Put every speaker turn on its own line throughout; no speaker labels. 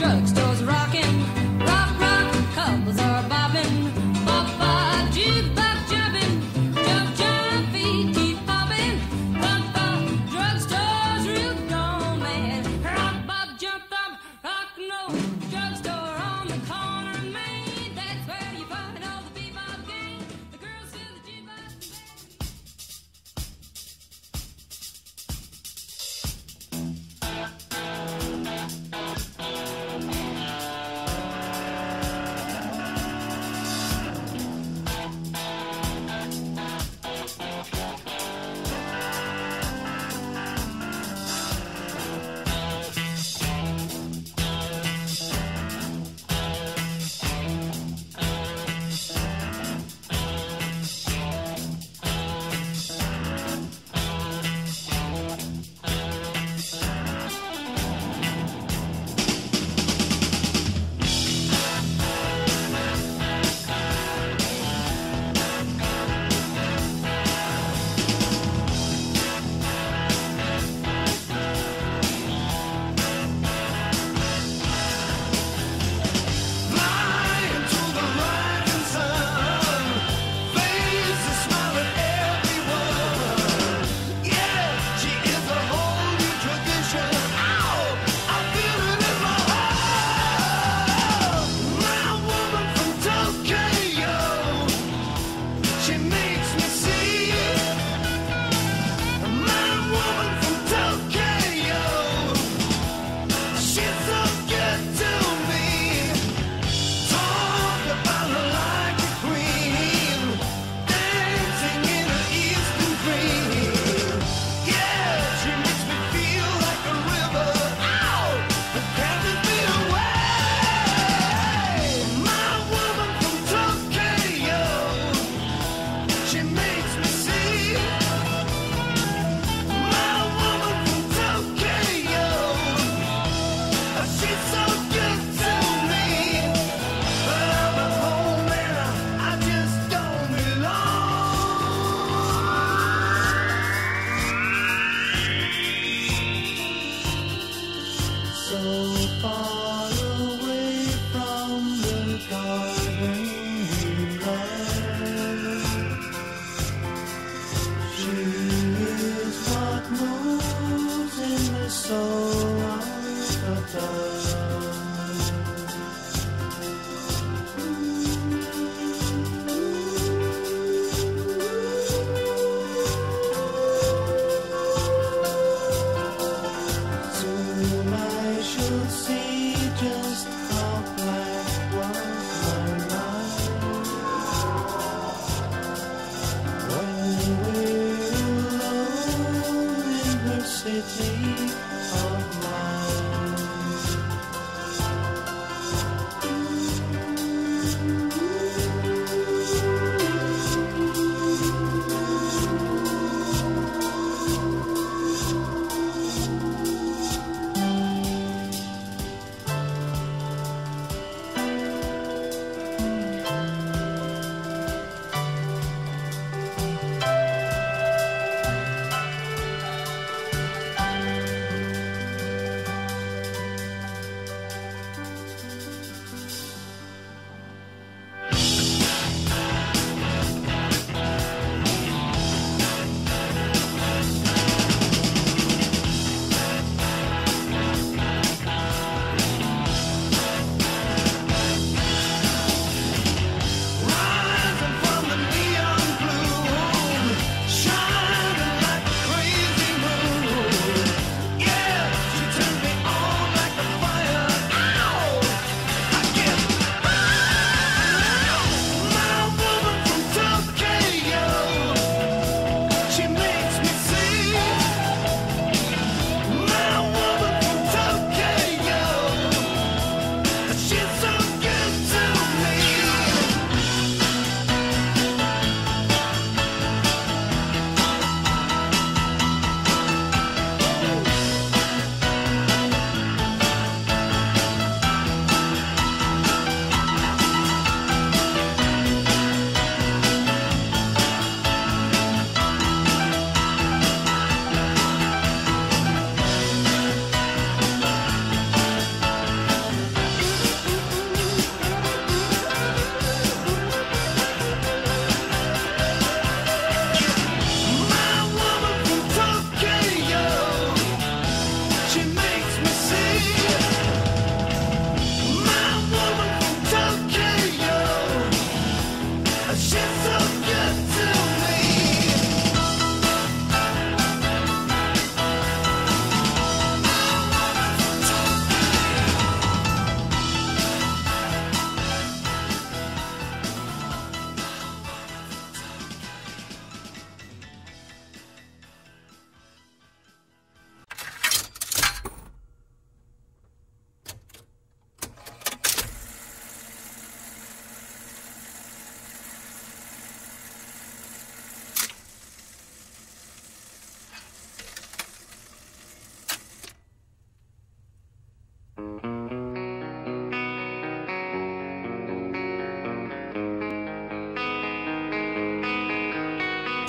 drugstores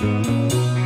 Mama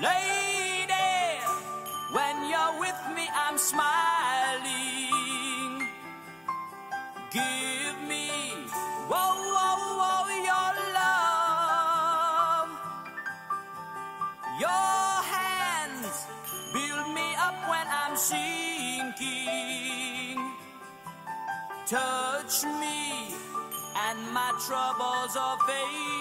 Lady, when you're with me, I'm smiling. Give me, whoa, whoa, whoa, your love. Your hands build me up when I'm sinking. Touch me, and my troubles are fade.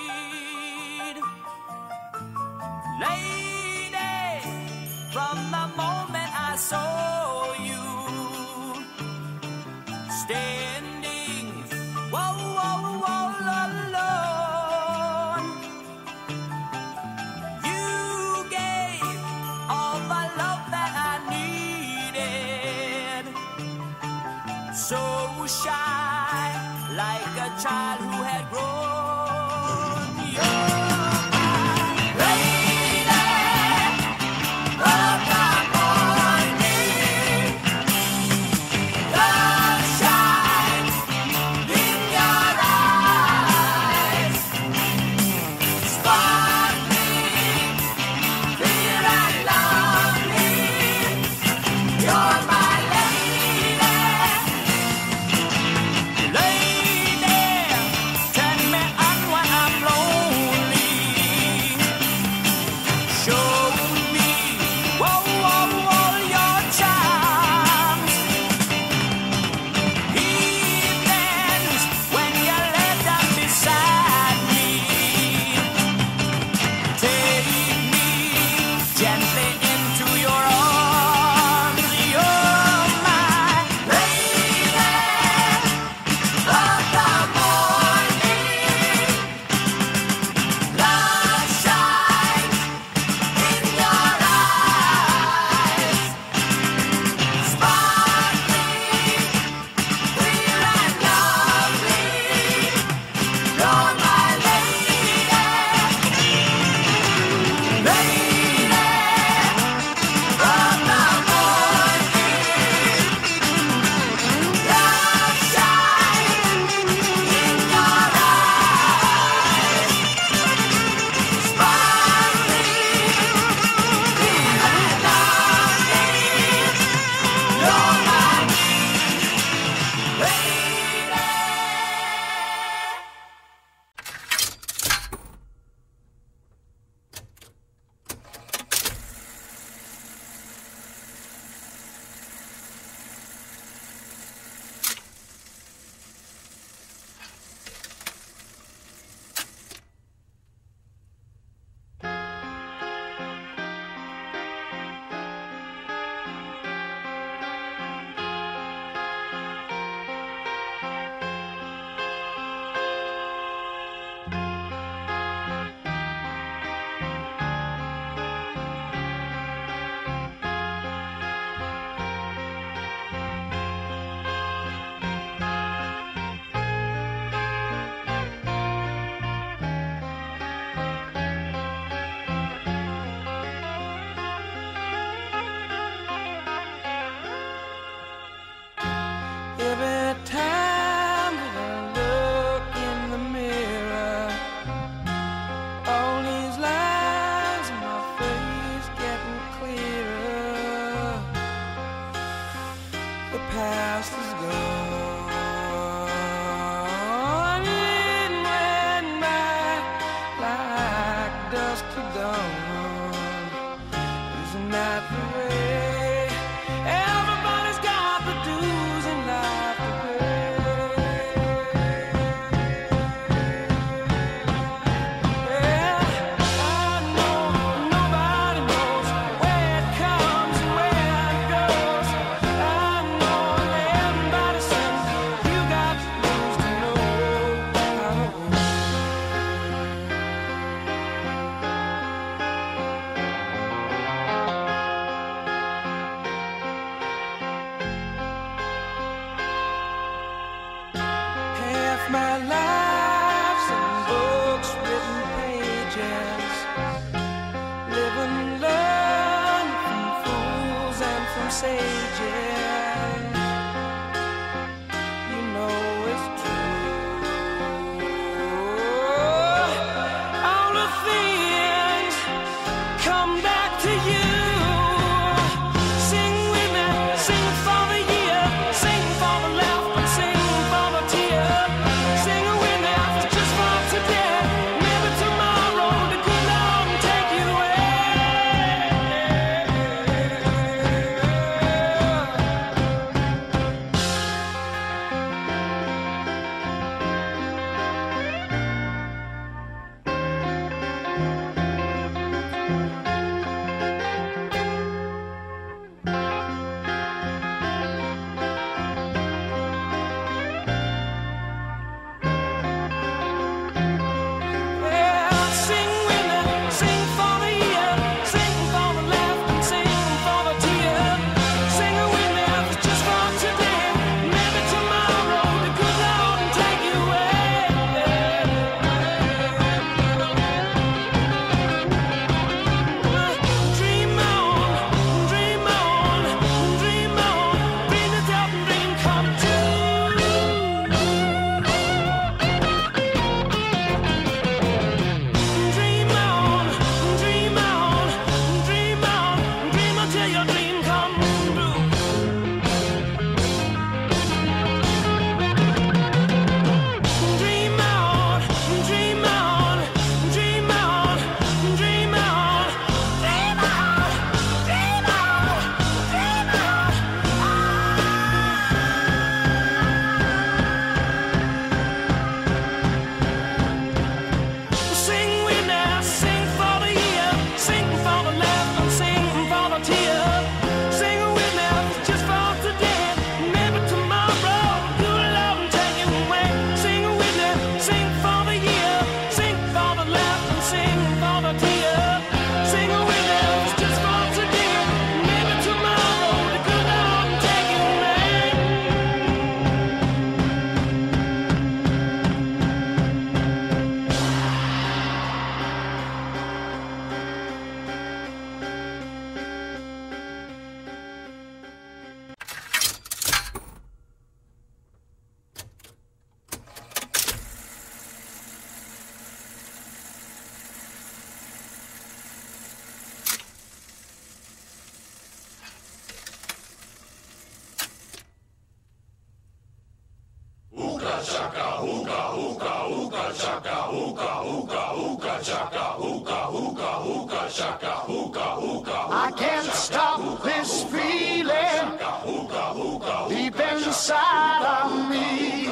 inside of me.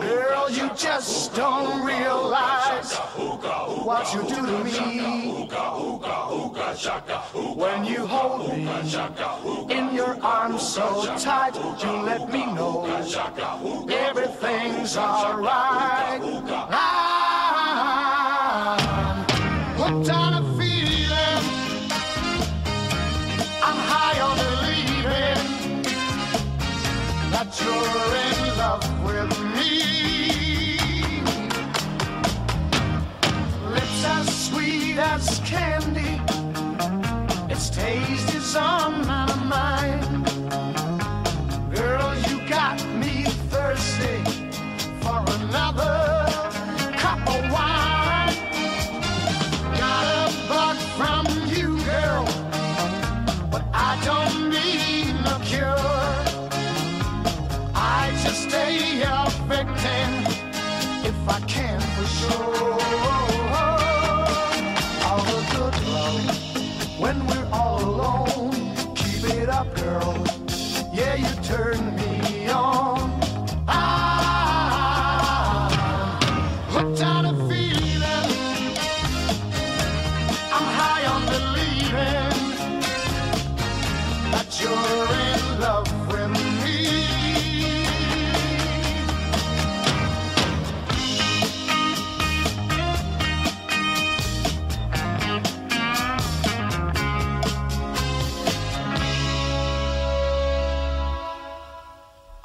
Girl, you just don't realize what you do to me. When you hold me in your arms so tight, you let me know everything's alright. Ah, I'm hooked on a you're in love with me. Lips as sweet as candy, its taste is on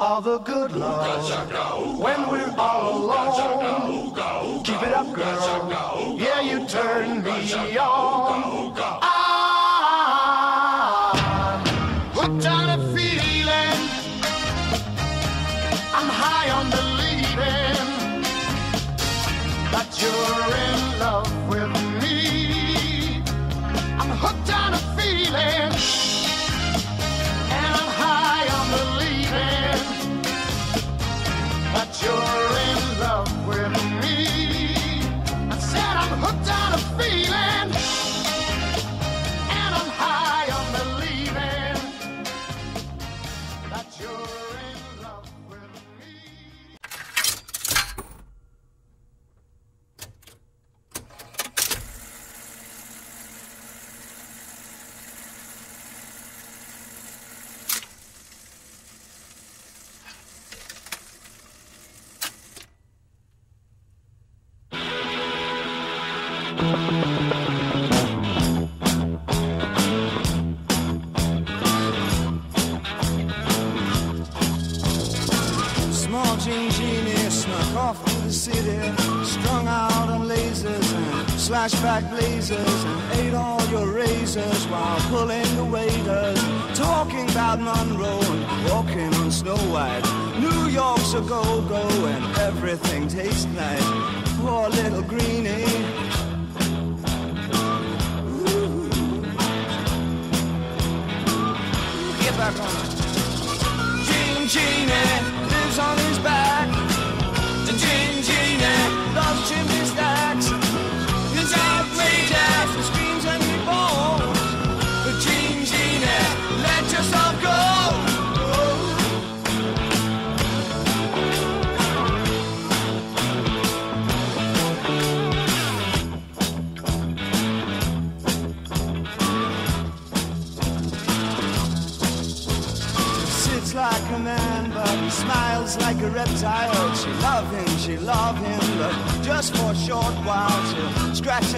of the good love. When we're all alone, keep it up, girl. Yeah, you turn me on. I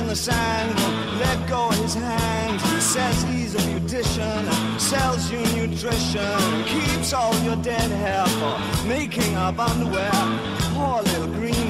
the sand will let go his hand. Says he's a beautician, sells you nutrition, keeps all your dead hair for making up underwear. Poor little
green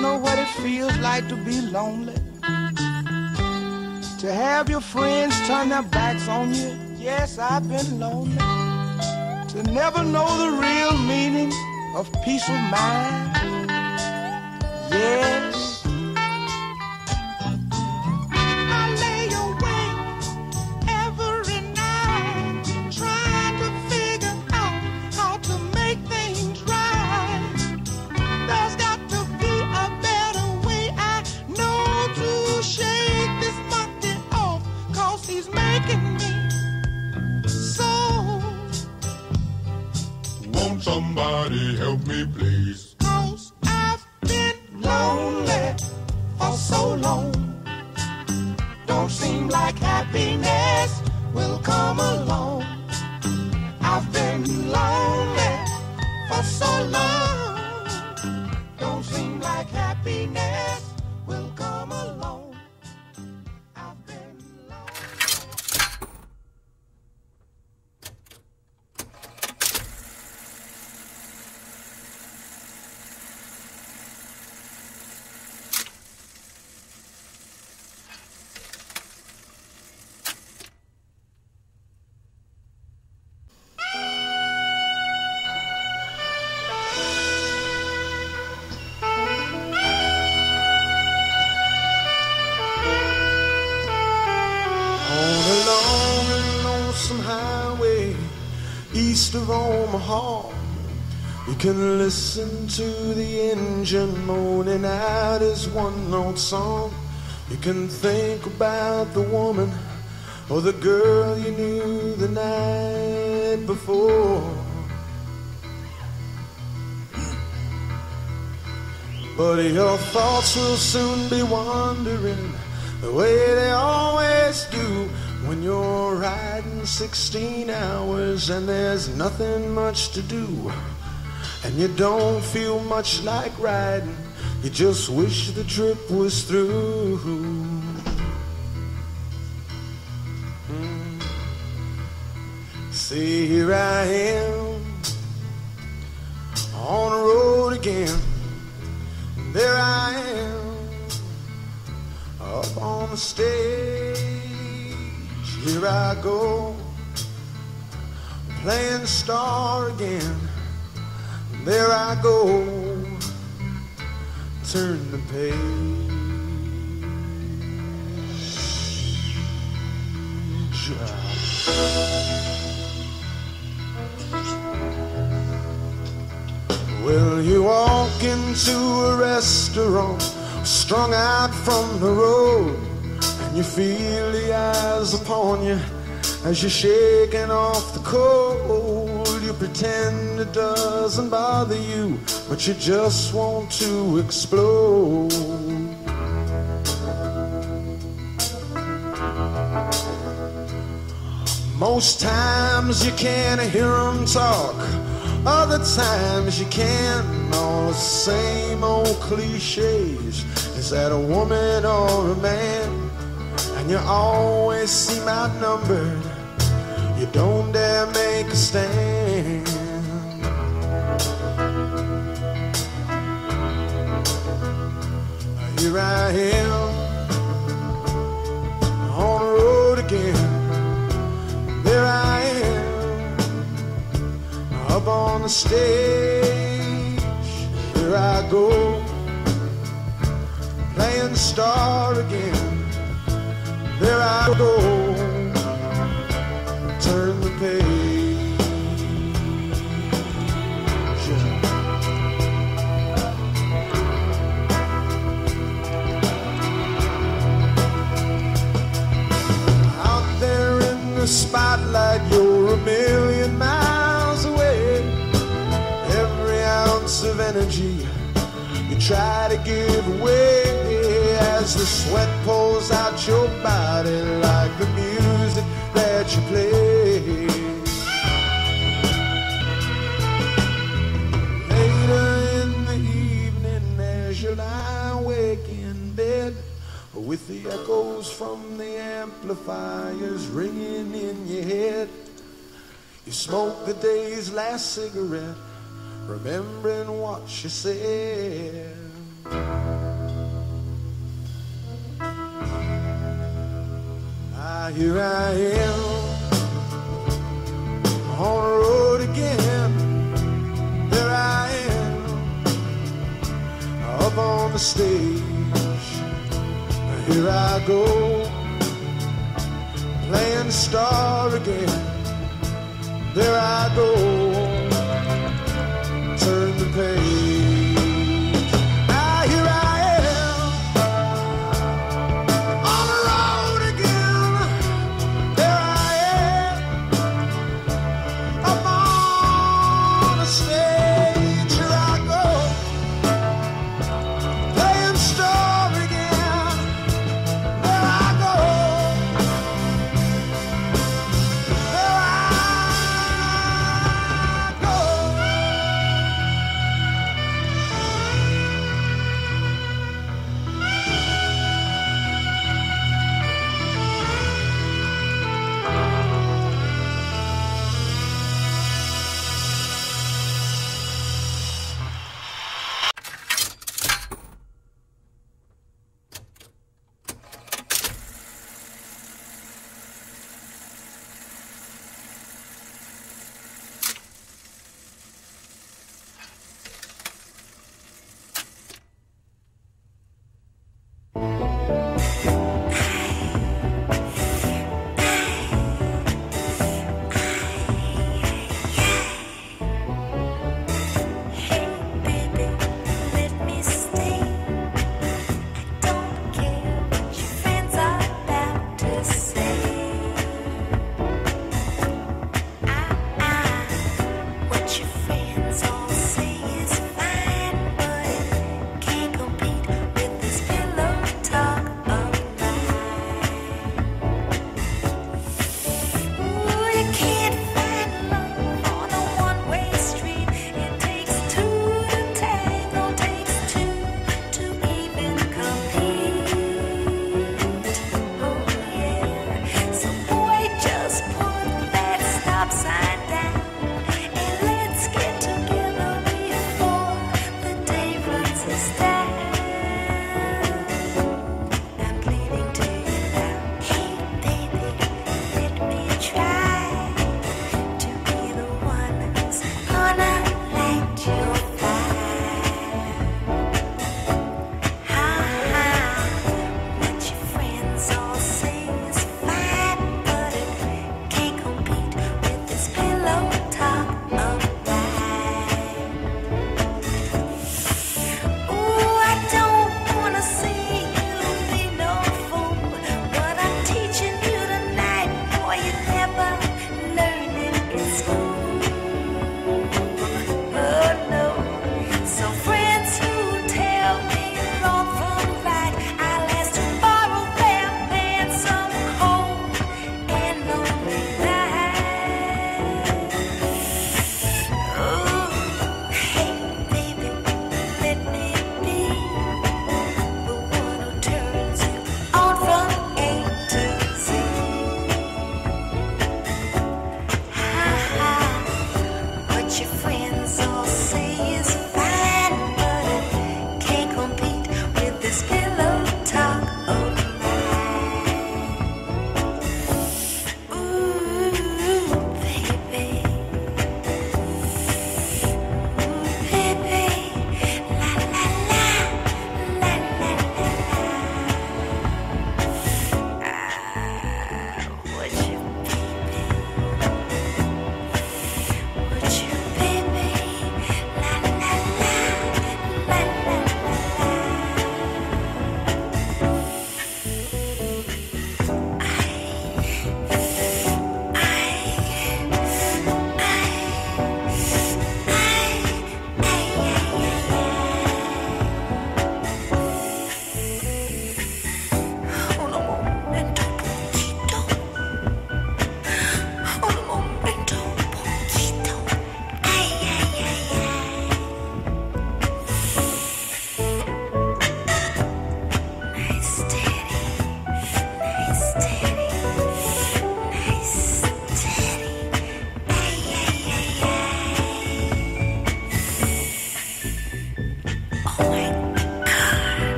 Know what it feels like to be lonely. To have your friends turn their backs on you. Yes, I've been lonely. To never know the real meaning of peace of mind. Yes.
Can listen to the engine moaning out his one note song. You can think about the woman or the girl you knew the night before. But your thoughts will soon be wandering the way they always do when you're riding 16 hours and there's nothing much to do. And you don't feel much like riding, you just wish the trip was through. Mm. See, here I am on the road again. There I am up on the stage. Here I go, playing star again. There I go, turn the page. Well, you walk into a restaurant, strung out from the road, and you feel the eyes upon you As you're shaking off the cold, pretend it doesn't bother you, but you just want to explode. Most times you can't hear them talk, other times you can. All the same old cliches. Is that a woman or a man? And you always seem outnumbered. You don't Here I am on the road again. There I am up on the stage. Here I go playing star again. There I go, turn the page. Try to give way as the sweat pours out your body like the music that you play. Later in the evening, as you lie awake in bed, with the echoes from the amplifiers ringing in your head, you smoke the day's last cigarette, remembering what you said. Ah, here I am on the road again. There I am up on the stage. Here I go playing star again. There I go,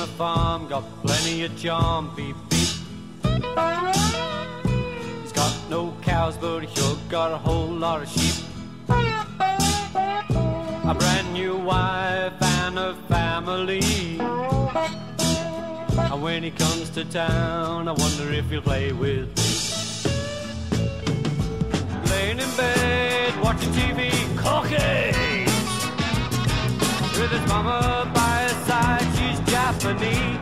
a farm, got plenty of charm, beep beep. He's got no cows, but he sure got a whole lot of sheep. A brand new wife and a family. And when he comes to town, I wonder if he'll play with me. Laying in bed, watching TV, cooking. With his mama by Japanese.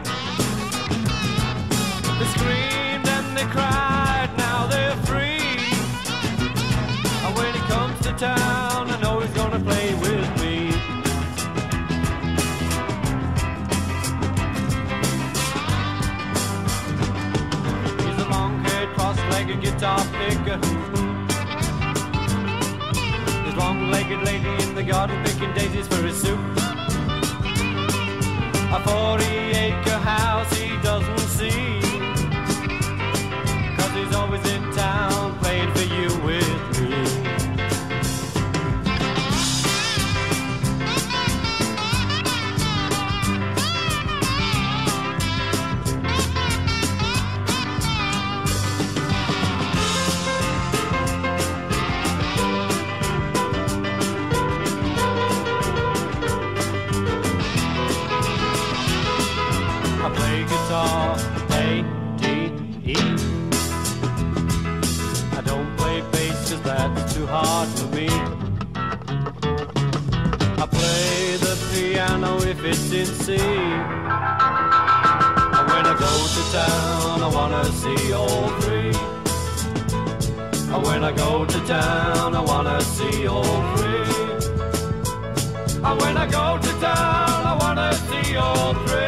They screamed and they cried, now they're free. And when he comes to town, I know he's gonna play with me. He's a long-haired, cross-legged guitar picker. His long-legged lady in the garden picking daisies for his soup. A 40-acre house he doesn't see. Cause he's always in town hard for me. I play the piano if it's in C. And when I go to town, I wanna see all three. And when I go to town, I wanna see all three. And when I go to town, I wanna see all three.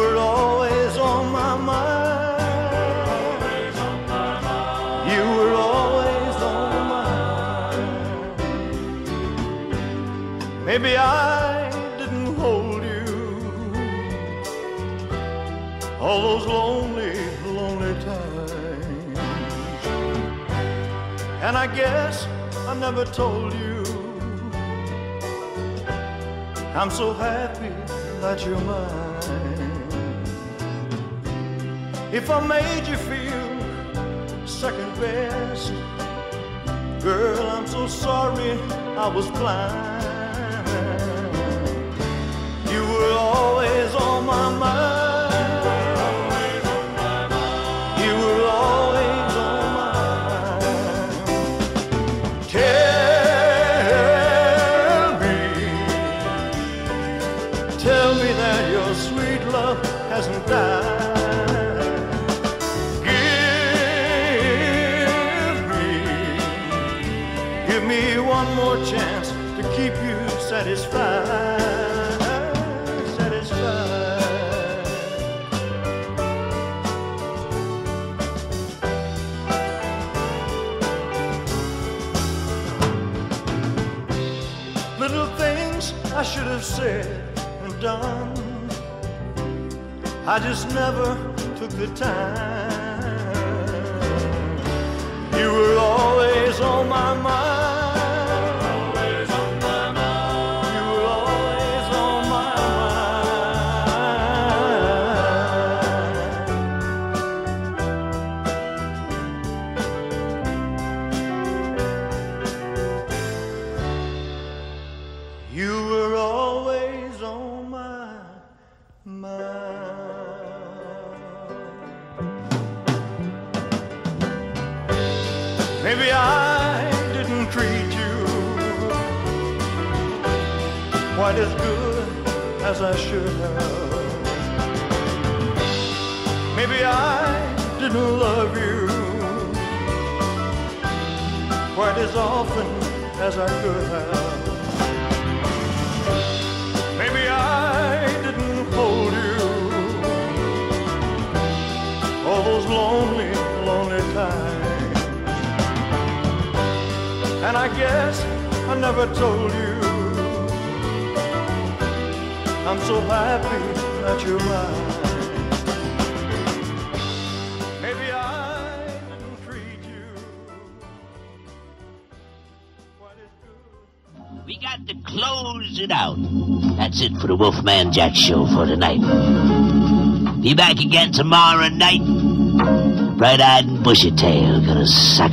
Were always on my mind. You were always on my mind. Maybe I didn't hold you all those lonely, lonely times. And I guess I never told you I'm so happy that you're mine. If I made you feel second best, girl, I'm so sorry I was blind. You were always on my mind. Chance to keep you satisfied. Satisfied. Little things I should have said and done. I just never took the time. You were always on my mind. Didn't love you quite as often as I could have. Maybe I didn't hold you all those lonely, lonely times. And I guess I never told you I'm so happy that you're mine.
For the Wolfman Jack show for tonight. Be back again tomorrow night. Bright eyed and bushy tail, gonna suck.